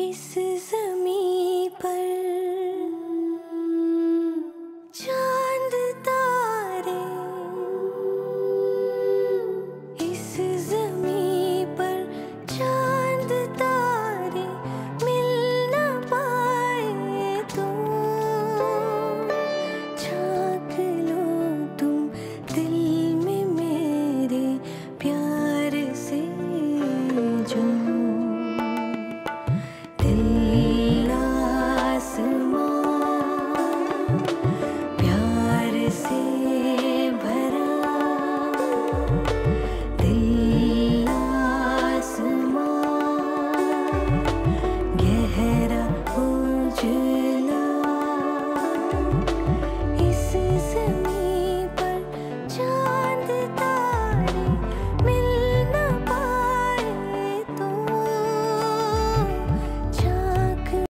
इस जमी पर